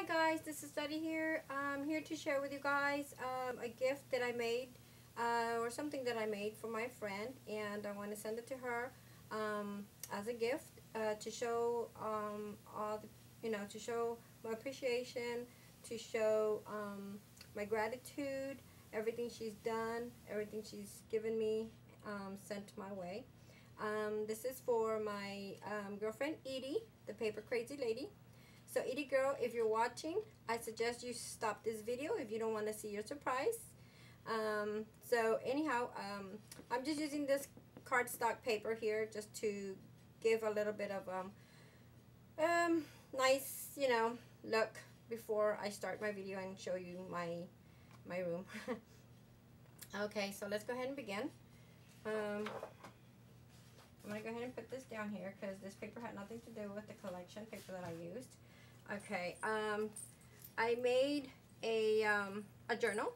Hi guys, this is Dottie here. I'm here to share with you guys um, a gift that I made uh, or something that I made for my friend and I want to send it to her um, as a gift uh, to show um, all the, you know, to show my appreciation, to show um, my gratitude, everything she's done, everything she's given me, um, sent my way. Um, this is for my girlfriend Edie, the paper crazy lady. So Edie girl, if you're watching, I suggest you stop this video if you don't want to see your surprise. Um, so anyhow, um, I'm just using this cardstock paper here just to give a little bit of um, um, nice, you know, look before I start my video and show you my my room. okay, so let's go ahead and begin. Um, I'm going to go ahead and put this down here because this paper had nothing to do with the collection paper that I used. Okay, um, I made a, um, a journal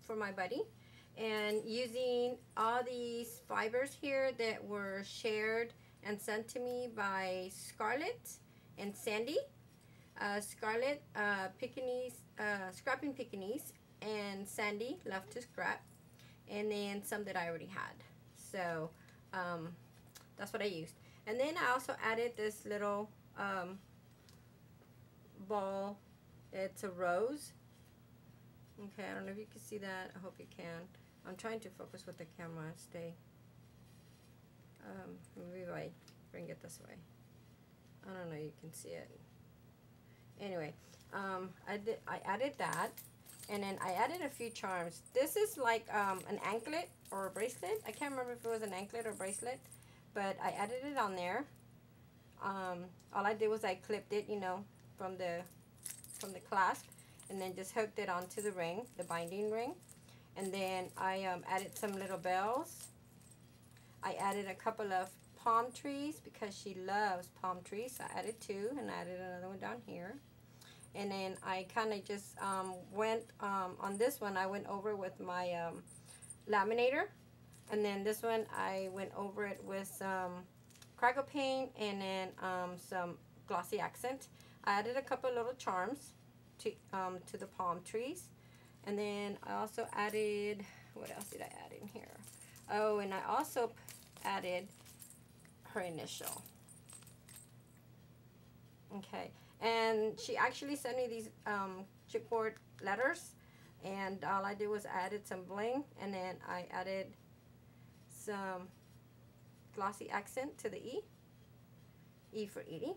for my buddy and using all these fibers here that were shared and sent to me by Scarlett and Sandy. Uh, Scarlett, uh, Pekingese, uh, Scrapping Pekingese, and Sandy, Love to Scrap, and then some that I already had. So, um, that's what I used. And then I also added this little um, ball. It's a rose. Okay, I don't know if you can see that. I hope you can. I'm trying to focus with the camera. Stay. Um, maybe if I bring it this way. I don't know. You can see it. Anyway, um, I did. I added that, and then I added a few charms. This is like um, an anklet or a bracelet. I can't remember if it was an anklet or bracelet, but I added it on there. Um, all I did was I clipped it, you know, from the from the clasp and then just hooked it onto the ring, the binding ring. And then I um, added some little bells. I added a couple of palm trees because she loves palm trees. So I added two and I added another one down here. And then I kind of just um, went um, on this one, I went over with my um, laminator. And then this one, I went over it with some crackle paint and then um, some glossy accent. I added a couple little charms to, um, to the palm trees. And then I also added, what else did I add in here? Oh, and I also added her initial. Okay, and she actually sent me these um, chipboard letters. And all I did was added some bling, and then I added some glossy accent to the E. E for Edie.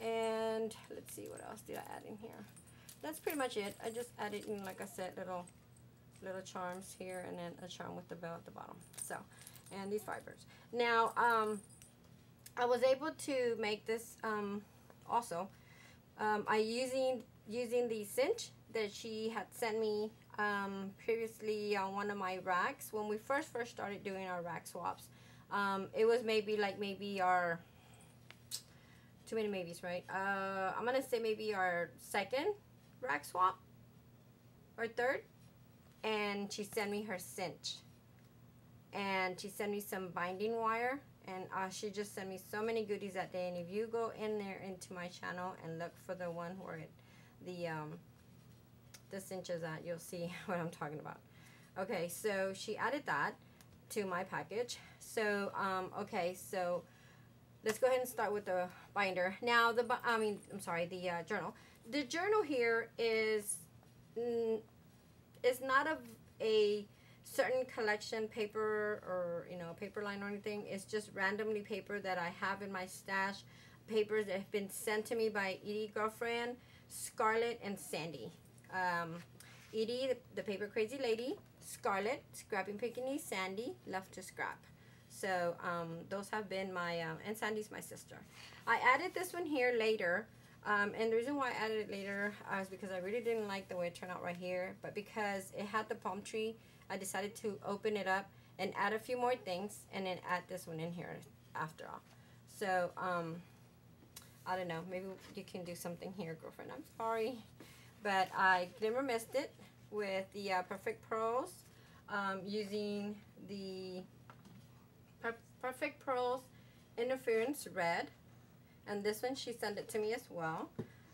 And let's see what else did I add in here. That's pretty much it. I just added in, like I said, little little charms here and then a charm with the bell at the bottom. So, and these fibers. Now, um, I was able to make this um, also. Um, I using using the cinch that she had sent me um, previously on one of my racks when we first first started doing our rack swaps. Um, it was maybe like maybe our too many maybes, right? Uh, I'm gonna say maybe our second rack swap or third, and she sent me her cinch, and she sent me some binding wire, and uh, she just sent me so many goodies that day. And if you go in there into my channel and look for the one where it, the um, the cinch is at, you'll see what I'm talking about. Okay, so she added that to my package. So um, okay, so let's go ahead and start with the binder. Now, the I mean, I'm sorry, the uh, journal. The journal here is is not of a certain collection paper or, you know, paper line or anything. It's just randomly paper that I have in my stash. Papers that have been sent to me by Edie Girlfriend, Scarlett, and Sandy. Um, Edie, the, the paper crazy lady, Scarlett, Scrapping Pekingese, Sandy, Love to Scrap. So um, those have been my, um, and Sandy's my sister. I added this one here later. Um, and the reason why I added it later uh, is because I really didn't like the way it turned out right here. But because it had the palm tree, I decided to open it up and add a few more things. And then add this one in here after all. So, um, I don't know. Maybe you can do something here, girlfriend. I'm sorry. But I glimmer mist it with the uh, Perfect Pearls um, using the Perfect Pearls Interference Red. And this one, she sent it to me as well.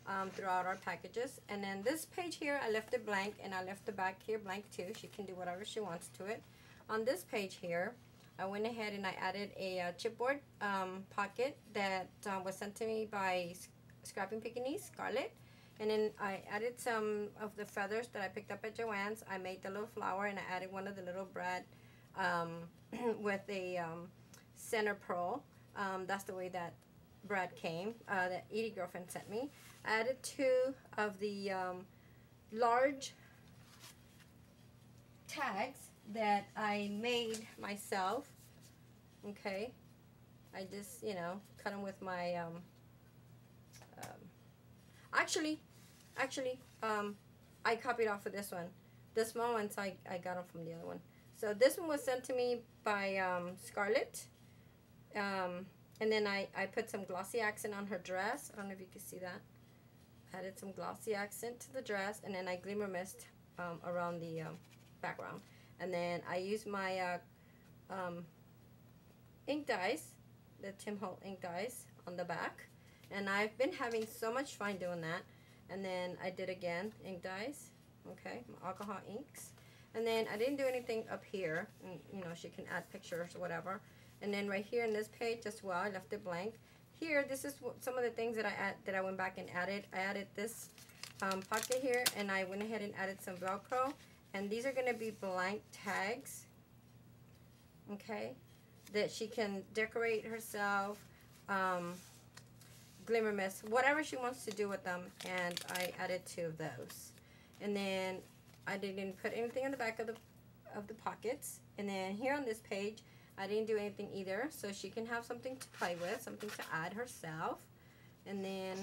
um, throughout our packages. And then this page here, I left it blank and I left the back here blank too. She can do whatever she wants to it. On this page here, I went ahead and I added a uh, chipboard um, pocket that uh, was sent to me by Scrapping Pekingese, Scarlet. And then I added some of the feathers that I picked up at Joann's. I made the little flower and I added one of the little brad um, with a um, center pearl. Um, that's the way that Brad came, uh, that Edie girlfriend sent me. I added two of the um, large tags that I made myself. Okay. I just, you know, cut them with my, um, um, actually, actually, um, I copied off of this one. The small ones, I, I got them from the other one. So this one was sent to me by um, Scarlett. Um, and then I, I put some glossy accent on her dress. I don't know if you can see that. Added some glossy accent to the dress. And then I glimmer mist um, around the um, background. And then I used my uh, um, ink dyes, the Tim Holtz ink dyes on the back. And I've been having so much fun doing that. And then I did again, ink dyes, okay, alcohol inks. And then I didn't do anything up here. And, you know, she can add pictures or whatever. And then right here in this page as well, I left it blank. Here, this is some of the things that I add, that I went back and added. I added this um, pocket here, and I went ahead and added some Velcro. And these are going to be blank tags, okay, that she can decorate herself, um, glimmer mist, whatever she wants to do with them. And I added two of those. And then I didn't put anything on the back of the of the pockets. And then here on this page, I didn't do anything either. So she can have something to play with, something to add herself. And then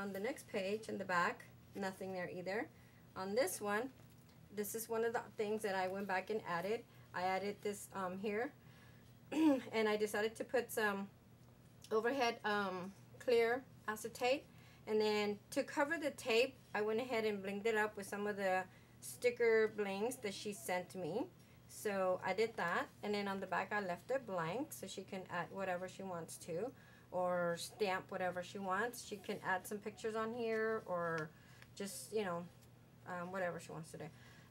on the next page in the back, nothing there either. On this one, this is one of the things that I went back and added. I added this um, here. and I decided to put some overhead um, clear acetate. And then to cover the tape, I went ahead and blinged it up with some of the sticker blings that she sent me. So I did that. And then on the back, I left it blank so she can add whatever she wants to or stamp whatever she wants. She can add some pictures on here or just, you know, um, whatever she wants to do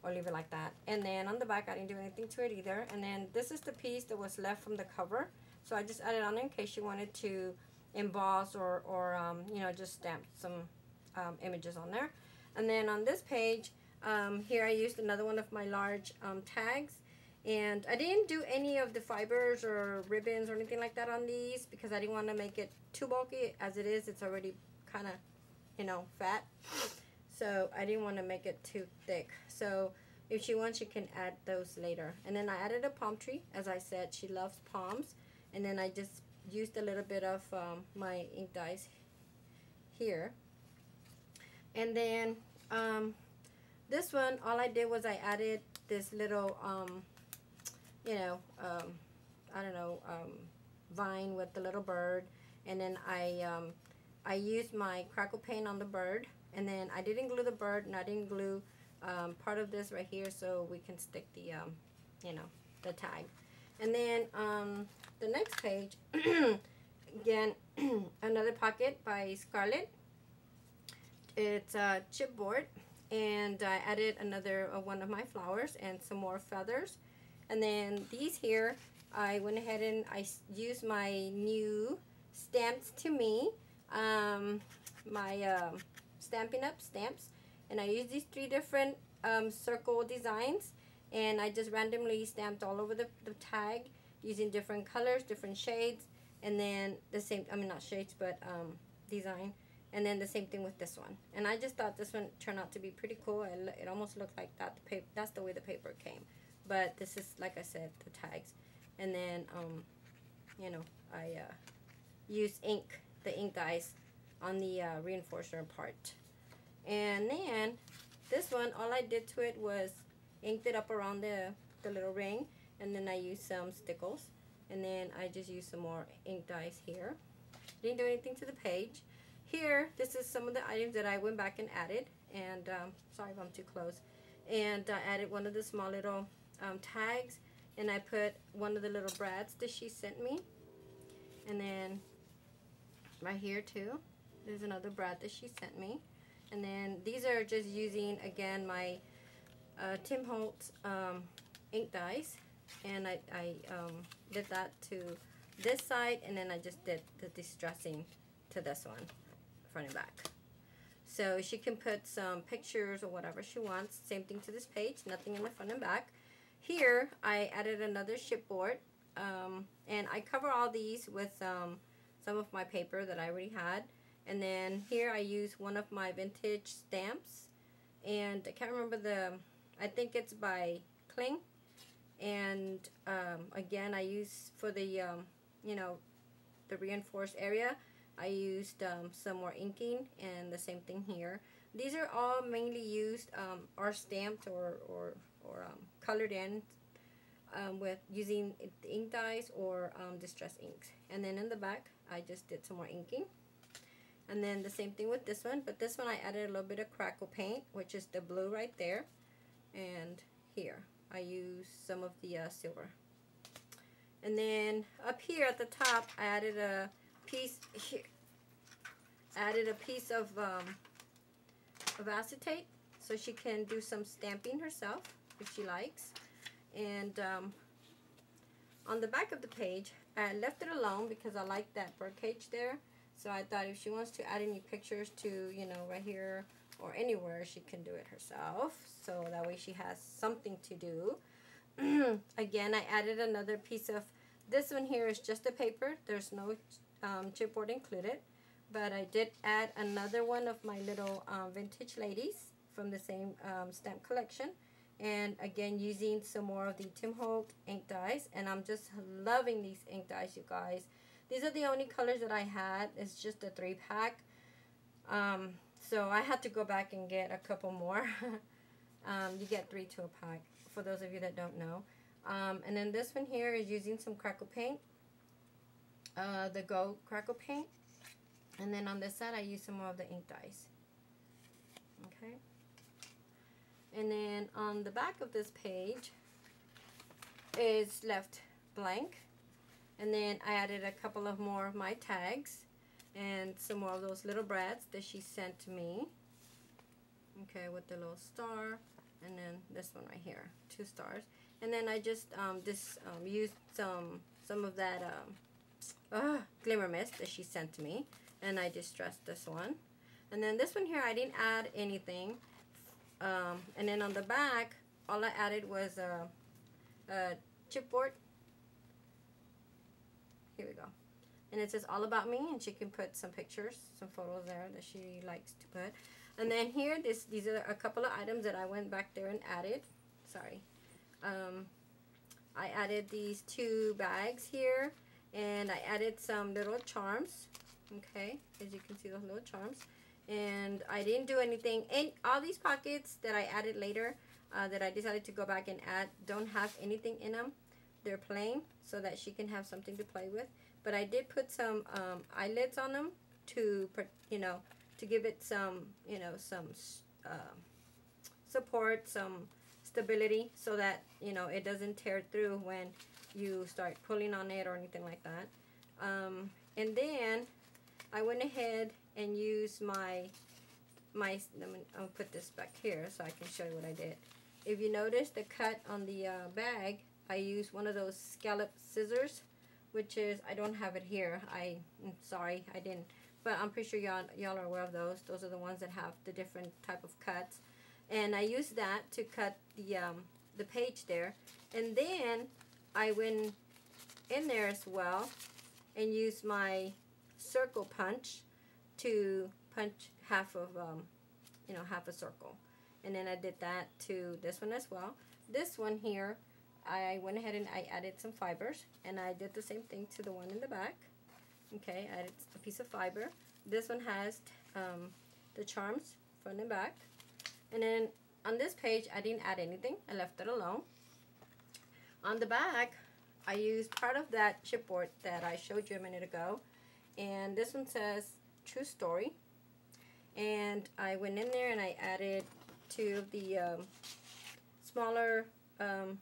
or leave it like that. And then on the back, I didn't do anything to it either. And then this is the piece that was left from the cover. So I just added on in case she wanted to emboss or, or um, you know, just stamp some um, images on there. And then on this page, um, here I used another one of my large um, tags. And I didn't do any of the fibers or ribbons or anything like that on these because I didn't want to make it too bulky. As it is, it's already kind of, you know, fat. So I didn't want to make it too thick. So if she wants, she can add those later. And then I added a palm tree. As I said, she loves palms. And then I just used a little bit of um, my ink dyes here. And then um, this one, all I did was I added this little, um, you know, um, I don't know, um, vine with the little bird. And then I, um, I used my crackle paint on the bird. And then I didn't glue the bird and I didn't glue um, part of this right here so we can stick the, you know, the tag. And then the next page, again, another pocket by Scarlett. It's a chipboard and I added another uh, one of my flowers and some more feathers. And then these here, I went ahead and I used my new Stamps to Me, um, my uh, Stampin' Up stamps. And I used these three different um, circle designs and I just randomly stamped all over the, the tag using different colors, different shades, and then the same, I mean not shades, but um, design. And then the same thing with this one. And I just thought this one turned out to be pretty cool. It, it almost looked like that. The paper, that's the way the paper came. But this is, like I said, the tags. And then, um, you know, I uh, use ink, the ink dyes on the uh, reinforcer part. And then this one, all I did to it was inked it up around the, the little ring and then I used some stickles and then I just used some more ink dyes here didn't do anything to the page here this is some of the items that I went back and added and um, sorry if I'm too close and I added one of the small little um, tags and I put one of the little brads that she sent me. And then right here too there's another brad that she sent me. And then these are just using again my uh, Tim Holtz um, ink dyes and I, I um, did that to this side and then I just did the distressing to this one front and back. So she can put some pictures or whatever she wants. Same thing to this page nothing in the front and back here I added another chipboard um, and I cover all these with um, some of my paper that I already had. And then here I use one of my vintage stamps and I can't remember the I think it's by Kling. And um, again I use for the um, you know the reinforced area I used um, some more inking and the same thing here these are all mainly used um, are stamped or, or, or um, colored in um, with using ink dyes or um, distress inks and then in the back I just did some more inking and then the same thing with this one but this one I added a little bit of crackle paint which is the blue right there and here I use some of the uh, silver. And then up here at the top, I added a piece here. Added a piece of um, of acetate so she can do some stamping herself if she likes. And um, on the back of the page, I left it alone because I like that birdcage there. So I thought if she wants to add any pictures to, you know, right here or anywhere, she can do it herself. So that way she has something to do. Again, I added another piece of, this one here is just a paper. There's no um, chipboard included. But I did add another one of my little um, vintage ladies from the same um, stamp collection. And again, using some more of the Tim Holtz ink dyes. And I'm just loving these ink dyes, you guys. These are the only colors that I had. It's just a three pack. Um, so I had to go back and get a couple more. um, you get three to a pack for those of you that don't know. Um, and then this one here is using some crackle paint. Uh, the gold crackle paint. And then on this side I use some more of the ink dyes. Okay. And then on the back of this page is left blank. And then I added a couple of more of my tags and some more of those little brads that she sent to me okay with the little star and then this one right here two stars and then I just um, this um, used some some of that um, uh, glimmer mist that she sent to me and I distressed this one. And then this one here I didn't add anything. Um, and then on the back all I added was a, a chipboard. Here we go. And it says all about me and she can put some pictures some photos there that she likes to put. And then here this these are a couple of items that I went back there and added. Sorry. Um, I added these two bags here and I added some little charms okay as you can see those little charms. And I didn't do anything. And all these pockets that I added later uh, that I decided to go back and add don't have anything in them they're plain so that she can have something to play with. But I did put some um, eyelets on them to, you know, to give it some, you know, some uh, support, some stability so that, you know, it doesn't tear through when you start pulling on it or anything like that. Um, and then I went ahead and used my, my, I'll put this back here so I can show you what I did. If you notice the cut on the uh, bag, I used one of those scallop scissors which is I don't have it here. I am sorry I didn't, but I'm pretty sure y'all y'all are aware of those. Those are the ones that have the different type of cuts, and I used that to cut the um, the page there, and then I went in there as well and used my circle punch to punch half of um, you know half a circle, and then I did that to this one as well. This one here I went ahead and I added some fibers and I did the same thing to the one in the back. Okay, I added a piece of fiber. This one has um, the charms front and back. And then on this page, I didn't add anything. I left it alone. On the back, I used part of that chipboard that I showed you a minute ago. And this one says True Story. And I went in there and I added two of the um, smaller um,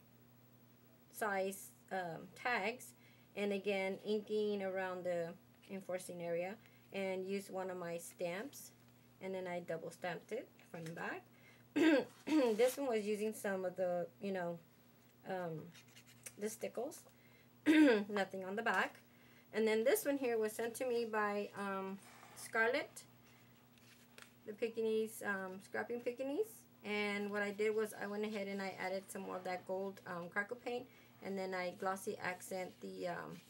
size um, tags and again inking around the enforcing area and used one of my stamps and then I double stamped it front and back. this one was using some of the, you know, um, the stickles. Nothing on the back. And then this one here was sent to me by um, Scarlett, the Pekingese, um, Scrapping Pekingese. And what I did was I went ahead and I added some more of that gold um, crackle paint. And then I glossy accent the, um,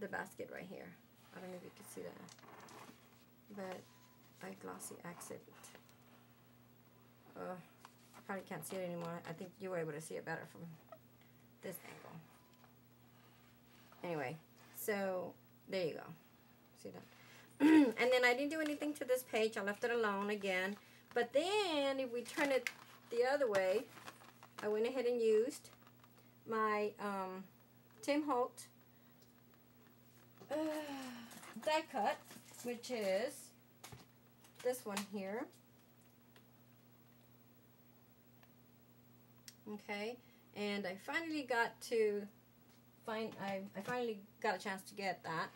the basket right here. I don't know if you can see that. But I glossy accent. Uh, I probably can't see it anymore. I think you were able to see it better from this angle. Anyway, so there you go. See that? and then I didn't do anything to this page. I left it alone again. But then if we turn it the other way, I went ahead and used my um, Tim Holtz uh, die cut, which is this one here. Okay, and I finally got to find, I, I finally got a chance to get that.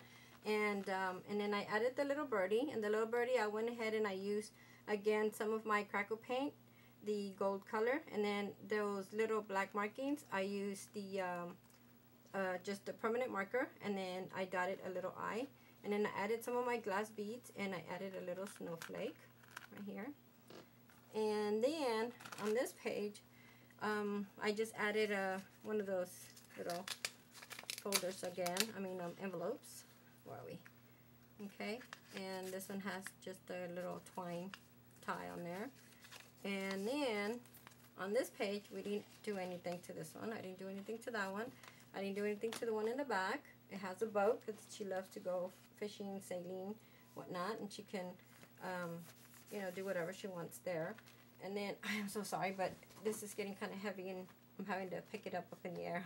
And, um, and then I added the little birdie, and the little birdie I went ahead and I used, again, some of my crackle paint, the gold color, and then those little black markings, I used the, um, uh, just the permanent marker, and then I dotted a little eye. And then I added some of my glass beads and I added a little snowflake right here. And then on this page, um, I just added a, one of those little folders again. I mean um, envelopes. Where are we? Okay. And this one has just a little twine tie on there. And then on this page, we didn't do anything to this one. I didn't do anything to that one. I didn't do anything to the one in the back. It has a boat because she loves to go fishing, sailing, whatnot, and she can, um, you know, do whatever she wants there. And then, I am so sorry, but this is getting kind of heavy and I'm having to pick it up up in the air.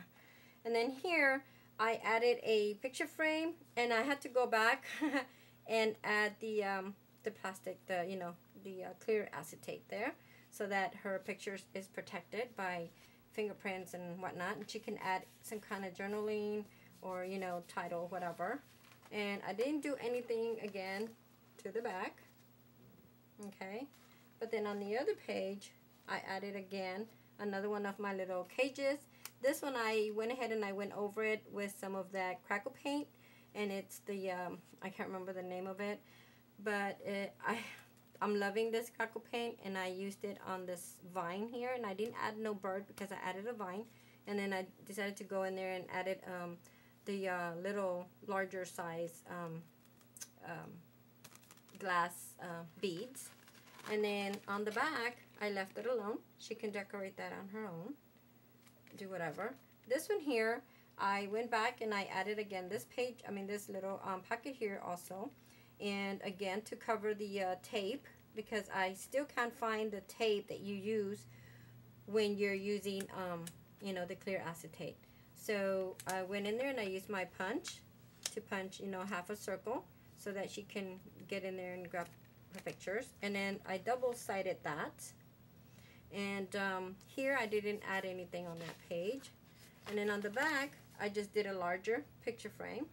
And then here, I added a picture frame and I had to go back and add the, um, the plastic, the, you know, the uh, clear acetate there so that her picture is protected by fingerprints and whatnot. And she can add some kind of journaling or, you know, title, whatever. And I didn't do anything again to the back okay? But then on the other page I added again another one of my little cages this one I went ahead and I went over it with some of that crackle paint and it's the um, I can't remember the name of it but it, I I'm loving this crackle paint and I used it on this vine here and I didn't add no bird because I added a vine and then I decided to go in there and added um, the uh, little larger size um, um, glass uh, beads. And then on the back, I left it alone. She can decorate that on her own. Do whatever. This one here, I went back and I added again this page, I mean this little um, pocket here also. And again, to cover the uh, tape, because I still can't find the tape that you use when you're using, um, you know, the clear acetate. So I went in there and I used my punch to punch, you know, half a circle so that she can get in there and grab her pictures. And then I double-sided that. And um, here I didn't add anything on that page. And then on the back, I just did a larger picture frame.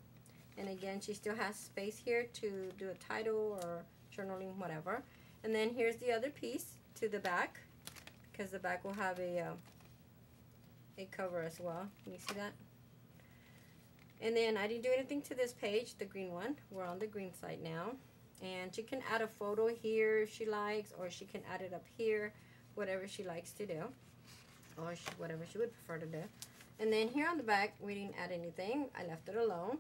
And again, she still has space here to do a title or journaling, whatever. And then here's the other piece to the back because the back will have a uh, a cover as well. Can you see that? And then I didn't do anything to this page, the green one. We're on the green side now. And she can add a photo here if she likes, or she can add it up here, whatever she likes to do, or she, whatever she would prefer to do. And then here on the back, we didn't add anything. I left it alone.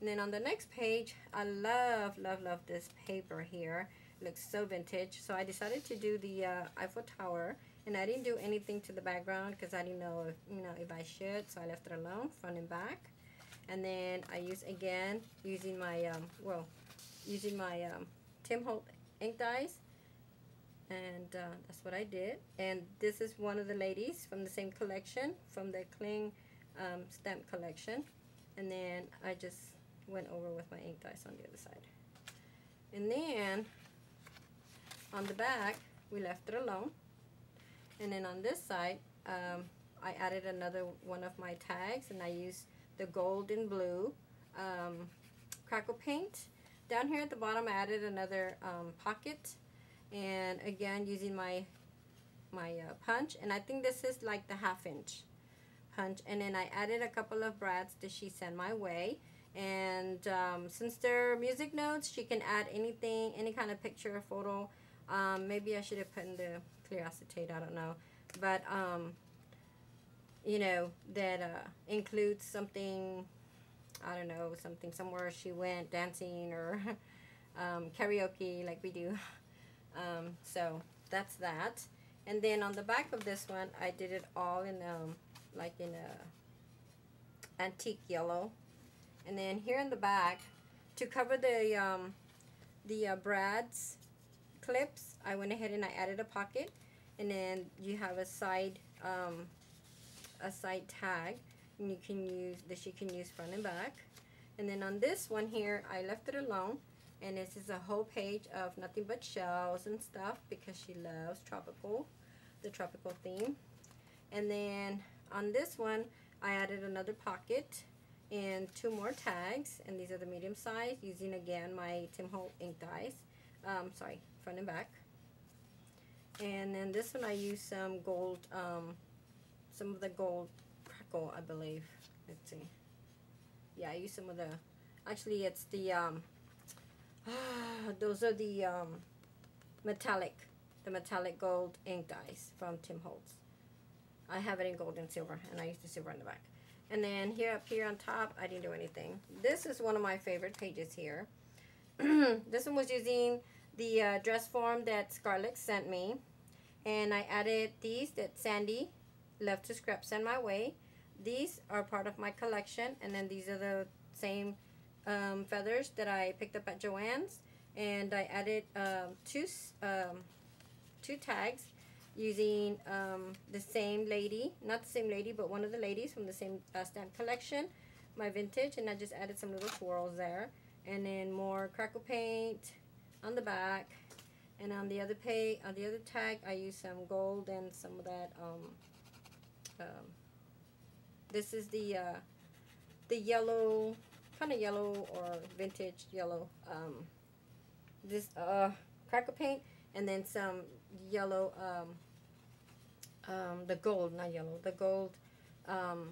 And then on the next page, I love, love, love this paper here. It looks so vintage. So I decided to do the uh, Eiffel Tower and I didn't do anything to the background because I didn't know if, you know if I should so I left it alone front and back and then I use again using my um, well using my um, Tim Holtz ink dyes and uh, that's what I did. And this is one of the ladies from the same collection from the Kling um, stamp collection. And then I just went over with my ink dyes on the other side. And then on the back we left it alone. And then on this side, um, I added another one of my tags and I used the gold and blue um, crackle paint. Down here at the bottom I added another um, pocket and again using my my uh, punch and I think this is like the half inch punch and then I added a couple of brads that she sent my way and um, since they're music notes she can add anything any kind of picture or photo. Um, maybe I should have put in the clear acetate I don't know. But um, you know that uh, includes something I don't know something somewhere she went dancing or um, karaoke like we do um, so that's that. And then on the back of this one I did it all in um, like in a antique yellow. And then here in the back to cover the um, the uh, brads clips I went ahead and I added a pocket. And then you have a side um, a side tag and you can use that you can use front and back. And then on this one here I left it alone and this is a whole page of nothing but shells and stuff because she loves tropical the tropical theme. And then on this one I added another pocket and two more tags. And these are the medium size using again my Tim Holtz ink dyes. um, sorry front and back. And then this one I use some gold um, some of the gold crackle I believe. Let's see. Yeah I use some of the actually it's the um, those are the um, metallic the metallic gold ink dyes from Tim Holtz. I have it in gold and silver and I use the silver on the back. And then here up here on top I didn't do anything. This is one of my favorite pages here. This one was using the uh, dress form that Scarlett sent me. And I added these that Sandy left to scrap send my way. These are part of my collection and then these are the same um, feathers that I picked up at Joann's and I added um, two um, two tags using um, the same lady not the same lady but one of the ladies from the same uh, stamp collection my vintage and I just added some little swirls there and then more crackle paint on the back and on the other pay on the other tag I used some gold and some of that um, um, this is the uh, the yellow kind of yellow or vintage yellow um, this uh, crackle paint and then some yellow um, um, the gold not yellow the gold um,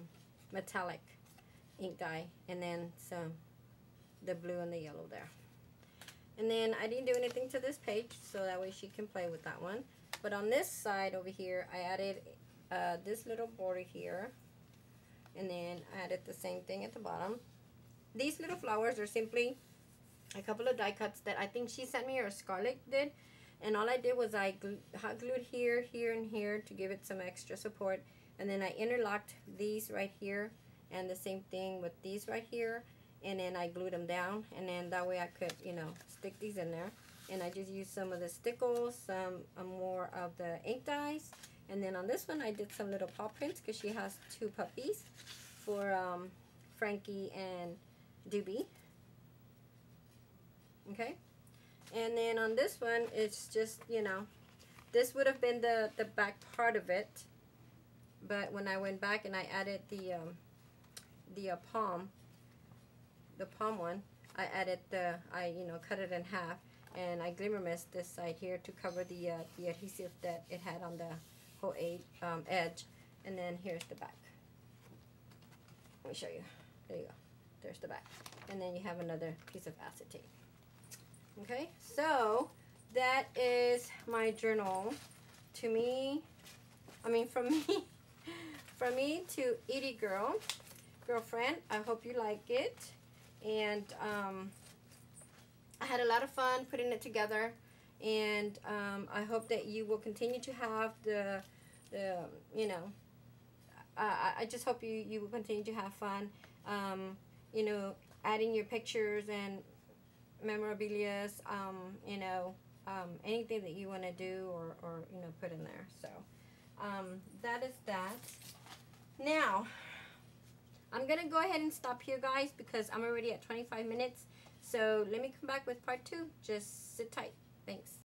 metallic ink dye and then some the blue and the yellow there and then I didn't do anything to this page so that way she can play with that one. But on this side over here, I added uh, this little border here. And then I added the same thing at the bottom. These little flowers are simply a couple of die cuts that I think she sent me or Scarlett did. And all I did was I hot glued here, here, and here to give it some extra support. And then I interlocked these right here. And the same thing with these right here and then I glued them down and then that way I could you know stick these in there and I just used some of the stickles some uh, more of the ink dyes and then on this one I did some little paw prints because she has two puppies for um, Frankie and Doobie okay and then on this one it's just you know this would have been the the back part of it but when I went back and I added the um, the uh, palm the palm one, I added the, I, you know, cut it in half and I glimmer mist this side here to cover the, uh, the adhesive that it had on the whole eight, um, edge. And then here's the back. Let me show you. There you go. There's the back. And then you have another piece of acetate. Okay, so that is my journal. To me, I mean from me, from me to Edie Girl, girlfriend. I hope you like it and um, I had a lot of fun putting it together and um, I hope that you will continue to have the, the you know, I, I just hope you, you will continue to have fun, um, you know, adding your pictures and memorabilia, um, you know, um, anything that you want to do or, or, you know, put in there. So um, that is that. Now, I'm going to go ahead and stop here, guys, because I'm already at 25 minutes. So let me come back with part two. Just sit tight. Thanks.